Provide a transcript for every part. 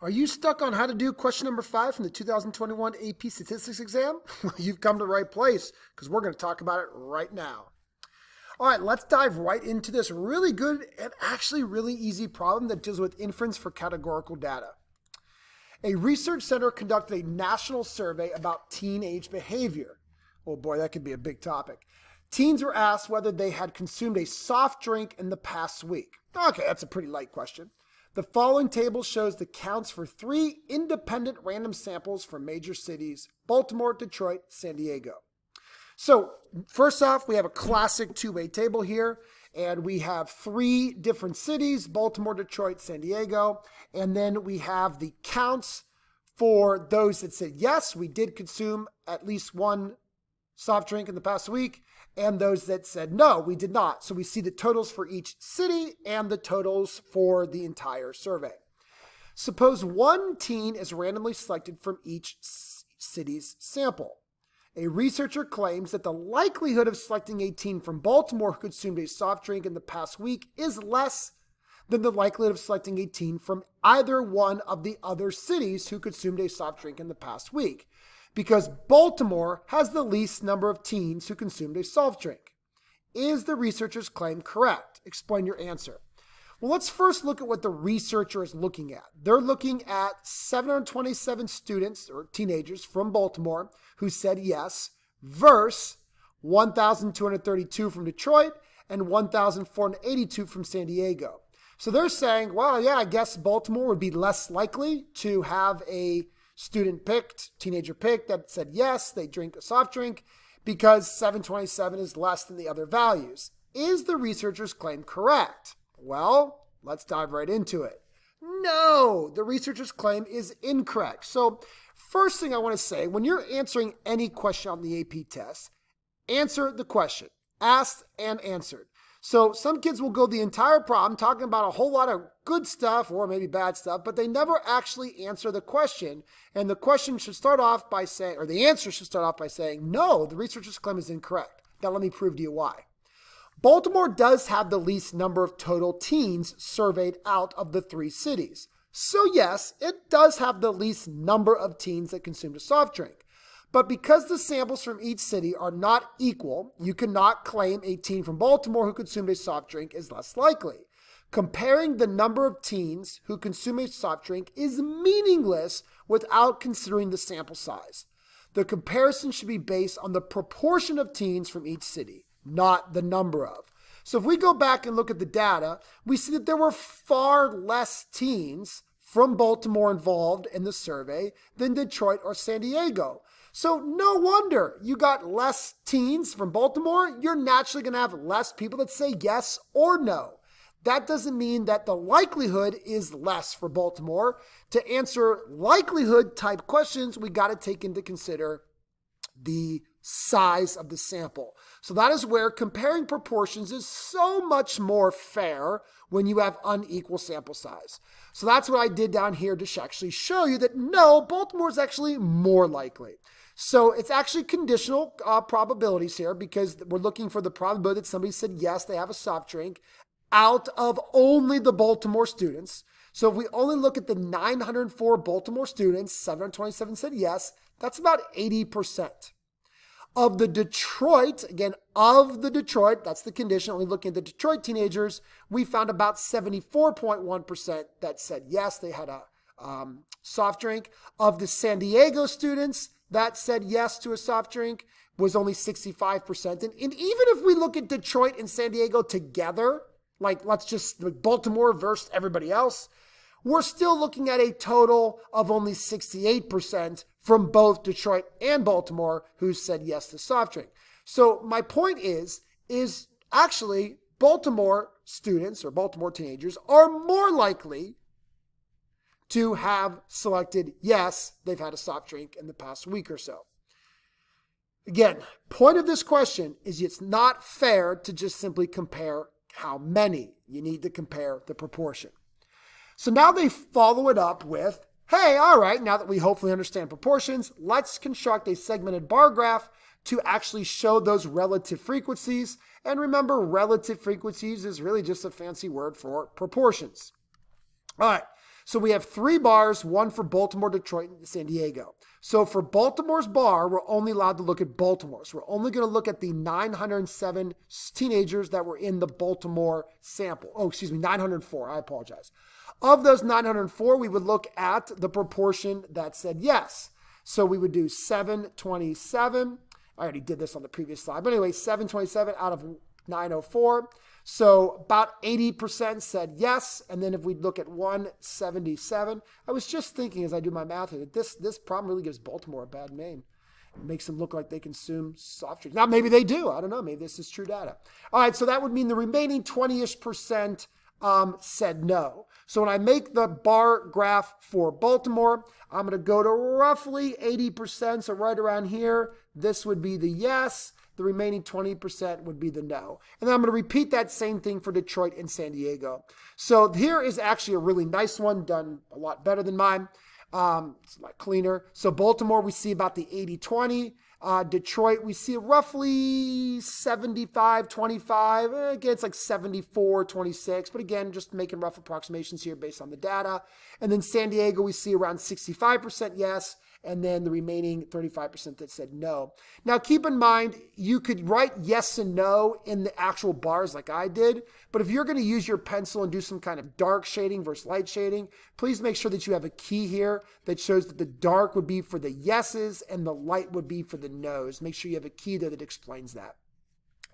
Are you stuck on how to do question number five from the 2021 AP Statistics exam? You've come to the right place because we're going to talk about it right now. All right, let's dive right into this really good and actually really easy problem that deals with inference for categorical data. A research center conducted a national survey about teenage behavior. Oh boy, that could be a big topic. Teens were asked whether they had consumed a soft drink in the past week. Okay, that's a pretty light question. The following table shows the counts for three independent random samples from major cities Baltimore, Detroit, San Diego. So, first off, we have a classic two way table here, and we have three different cities Baltimore, Detroit, San Diego. And then we have the counts for those that said, yes, we did consume at least one soft drink in the past week, and those that said no, we did not. So we see the totals for each city and the totals for the entire survey. Suppose one teen is randomly selected from each city's sample. A researcher claims that the likelihood of selecting a teen from Baltimore who consumed a soft drink in the past week is less than the likelihood of selecting a teen from either one of the other cities who consumed a soft drink in the past week because Baltimore has the least number of teens who consumed a soft drink. Is the researcher's claim correct? Explain your answer. Well, let's first look at what the researcher is looking at. They're looking at 727 students or teenagers from Baltimore who said yes, versus 1,232 from Detroit and 1,482 from San Diego. So they're saying, well, yeah, I guess Baltimore would be less likely to have a student picked, teenager picked that said yes, they drink a soft drink because 727 is less than the other values. Is the researcher's claim correct? Well, let's dive right into it. No, the researcher's claim is incorrect. So, first thing I want to say when you're answering any question on the AP test, answer the question asked and answered. So some kids will go the entire problem talking about a whole lot of good stuff or maybe bad stuff, but they never actually answer the question. And the question should start off by saying, or the answer should start off by saying, no, the researcher's claim is incorrect. Now let me prove to you why. Baltimore does have the least number of total teens surveyed out of the three cities. So yes, it does have the least number of teens that consumed a soft drink. But because the samples from each city are not equal, you cannot claim a teen from Baltimore who consumed a soft drink is less likely. Comparing the number of teens who consume a soft drink is meaningless without considering the sample size. The comparison should be based on the proportion of teens from each city, not the number of. So if we go back and look at the data, we see that there were far less teens from Baltimore involved in the survey than Detroit or San Diego. So no wonder you got less teens from Baltimore. You're naturally going to have less people that say yes or no. That doesn't mean that the likelihood is less for Baltimore. To answer likelihood type questions, we got to take into consider the size of the sample. So that is where comparing proportions is so much more fair when you have unequal sample size. So that's what I did down here to actually show you that no, Baltimore is actually more likely. So it's actually conditional uh, probabilities here because we're looking for the probability that somebody said yes, they have a soft drink out of only the Baltimore students. So if we only look at the 904 Baltimore students, 727 said yes, that's about 80%. Of the Detroit, again, of the Detroit, that's the condition, only looking at the Detroit teenagers, we found about 74.1% that said yes, they had a um, soft drink. Of the San Diego students, that said yes to a soft drink was only 65%. And, and even if we look at Detroit and San Diego together, like let's just like Baltimore versus everybody else, we're still looking at a total of only 68% from both Detroit and Baltimore who said yes to soft drink. So my point is, is actually Baltimore students or Baltimore teenagers are more likely to have selected yes, they've had a soft drink in the past week or so. Again, point of this question is it's not fair to just simply compare how many. You need to compare the proportion. So now they follow it up with, hey, all right, now that we hopefully understand proportions, let's construct a segmented bar graph to actually show those relative frequencies. And remember, relative frequencies is really just a fancy word for proportions. All right, So we have three bars, one for Baltimore, Detroit, and San Diego. So for Baltimore's bar, we're only allowed to look at Baltimore. So we're only going to look at the 907 teenagers that were in the Baltimore sample. Oh, excuse me, 904. I apologize. Of those 904, we would look at the proportion that said yes. So we would do 727. I already did this on the previous slide. But anyway, 727 out of 904. So about 80% said yes. And then if we look at 177, I was just thinking as I do my math here that this, this problem really gives Baltimore a bad name. It makes them look like they consume soft drinks. Now, maybe they do. I don't know. Maybe this is true data. All right, so that would mean the remaining 20-ish percent um, said no. So when I make the bar graph for Baltimore, I'm going to go to roughly 80%. So right around here, this would be the yes. The remaining 20% would be the no. And then I'm going to repeat that same thing for Detroit and San Diego. So here is actually a really nice one, done a lot better than mine. Um, it's a lot cleaner. So Baltimore, we see about the 80-20. Uh, Detroit, we see roughly 75 25. Eh, again, it's like 74 26. But again, just making rough approximations here based on the data. And then San Diego, we see around 65% yes and then the remaining 35% that said no. Now, keep in mind, you could write yes and no in the actual bars like I did, but if you're going to use your pencil and do some kind of dark shading versus light shading, please make sure that you have a key here that shows that the dark would be for the yeses and the light would be for the no's. Make sure you have a key there that explains that.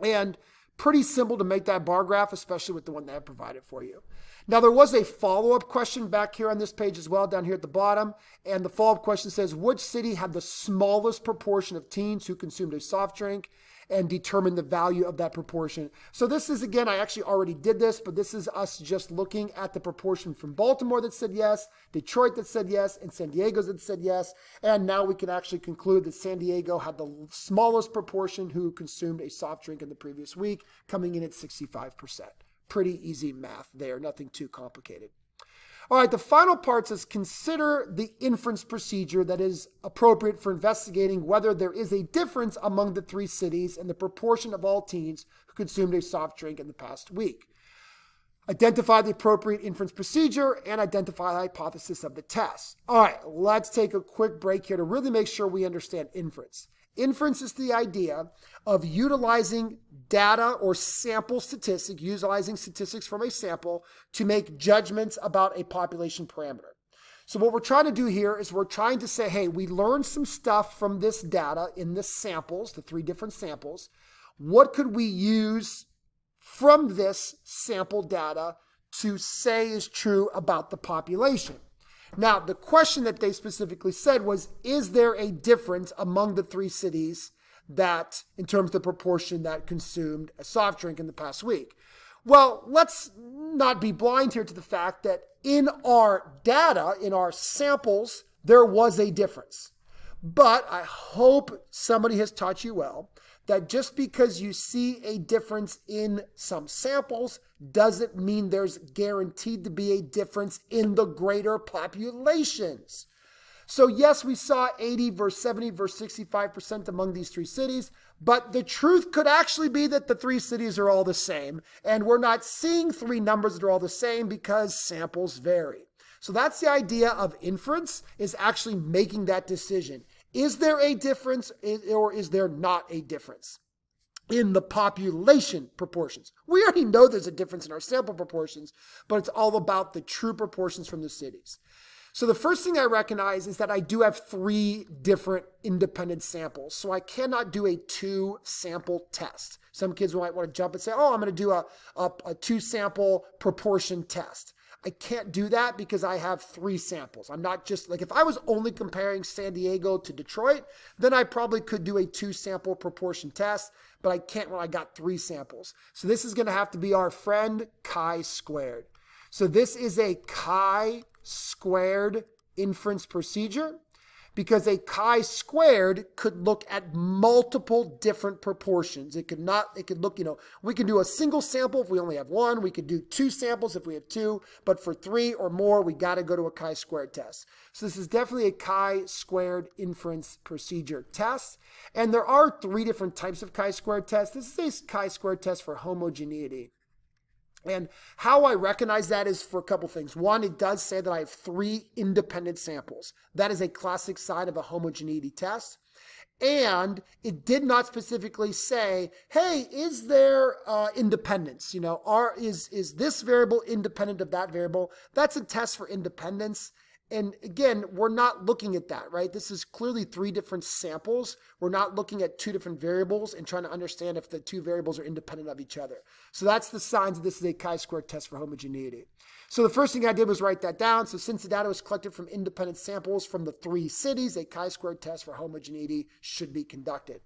And pretty simple to make that bar graph, especially with the one that I provided for you. Now, there was a follow up question back here on this page as well, down here at the bottom. And the follow up question says Which city had the smallest proportion of teens who consumed a soft drink? And determine the value of that proportion. So this is, again, I actually already did this, but this is us just looking at the proportion from Baltimore that said yes, Detroit that said yes, and San Diego that said yes. And now we can actually conclude that San Diego had the smallest proportion who consumed a soft drink in the previous week, coming in at 65%. Pretty easy math there, nothing too complicated. All right, the final part says consider the inference procedure that is appropriate for investigating whether there is a difference among the three cities and the proportion of all teens who consumed a soft drink in the past week. Identify the appropriate inference procedure and identify the hypothesis of the test. All right, let's take a quick break here to really make sure we understand inference. Inference is the idea of utilizing data or sample statistics, utilizing statistics from a sample to make judgments about a population parameter. So what we're trying to do here is we're trying to say, hey, we learned some stuff from this data in the samples, the three different samples. What could we use from this sample data to say is true about the population? Now, the question that they specifically said was Is there a difference among the three cities that, in terms of the proportion that consumed a soft drink in the past week? Well, let's not be blind here to the fact that in our data, in our samples, there was a difference. But I hope somebody has taught you well that just because you see a difference in some samples doesn't mean there's guaranteed to be a difference in the greater populations. So, yes, we saw 80 versus 70 versus 65% among these three cities, but the truth could actually be that the three cities are all the same, and we're not seeing three numbers that are all the same because samples vary. So that's the idea of inference is actually making that decision. Is there a difference or is there not a difference? in the population proportions. We already know there's a difference in our sample proportions, but it's all about the true proportions from the cities. So the first thing I recognize is that I do have three different independent samples. So I cannot do a two sample test. Some kids might want to jump and say, oh, I'm going to do a, a, a two sample proportion test. I can't do that because I have three samples. I'm not just like if I was only comparing San Diego to Detroit, then I probably could do a two sample proportion test, but I can't when I got three samples. So this is going to have to be our friend chi squared. So this is a chi squared inference procedure because a chi-squared could look at multiple different proportions. It could not, it could look, you know, we could do a single sample if we only have one. We could do two samples if we have two. But for three or more, we got to go to a chi-squared test. So this is definitely a chi-squared inference procedure test. And there are three different types of chi-squared tests. This is a chi-squared test for homogeneity. And how I recognize that is for a couple things. One, it does say that I have three independent samples. That is a classic sign of a homogeneity test. And it did not specifically say, hey, is there uh, independence? You know, are is is this variable independent of that variable? That's a test for independence. And again, we're not looking at that, right? This is clearly three different samples. We're not looking at two different variables and trying to understand if the two variables are independent of each other. So that's the signs that this is a chi-square test for homogeneity. So the first thing I did was write that down. So since the data was collected from independent samples from the three cities, a chi-square test for homogeneity should be conducted.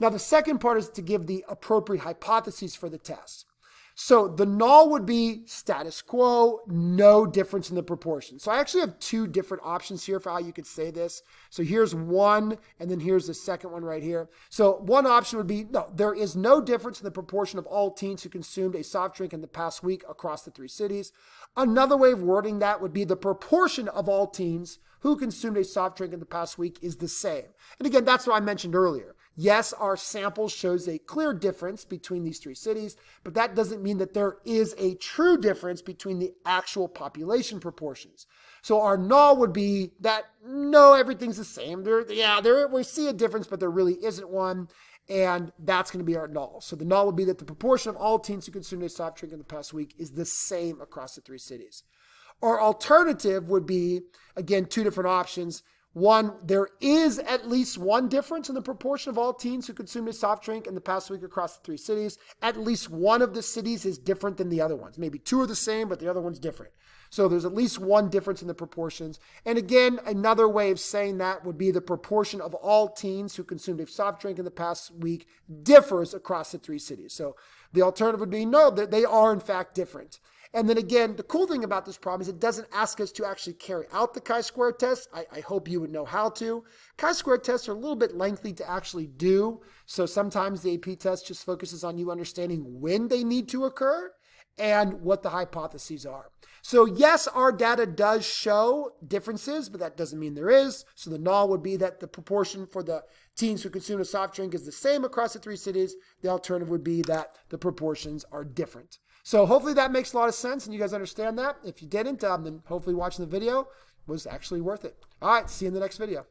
Now the second part is to give the appropriate hypotheses for the test. So the null would be status quo, no difference in the proportion. So I actually have two different options here for how you could say this. So here's one, and then here's the second one right here. So one option would be, no, there is no difference in the proportion of all teens who consumed a soft drink in the past week across the three cities. Another way of wording that would be the proportion of all teens who consumed a soft drink in the past week is the same. And again, that's what I mentioned earlier. Yes, our sample shows a clear difference between these three cities, but that doesn't mean that there is a true difference between the actual population proportions. So our null would be that no, everything's the same. There, yeah, there we see a difference, but there really isn't one. And that's going to be our null. So the null would be that the proportion of all teens who consumed a soft drink in the past week is the same across the three cities. Our alternative would be, again, two different options. One, there is at least one difference in the proportion of all teens who consumed a soft drink in the past week across the three cities. At least one of the cities is different than the other ones. Maybe two are the same, but the other one's different. So there's at least one difference in the proportions. And again, another way of saying that would be the proportion of all teens who consumed a soft drink in the past week differs across the three cities. So the alternative would be no, they are in fact different. And then again, the cool thing about this problem is it doesn't ask us to actually carry out the chi-square test. I, I, hope you would know how to. Chi-square tests are a little bit lengthy to actually do. So sometimes the AP test just focuses on you understanding when they need to occur and what the hypotheses are. So yes, our data does show differences, but that doesn't mean there is. So the null would be that the proportion for the teens who consume a soft drink is the same across the three cities. The alternative would be that the proportions are different. So hopefully that makes a lot of sense and you guys understand that. If you didn't, um, then hopefully watching the video was actually worth it. All right, see you in the next video.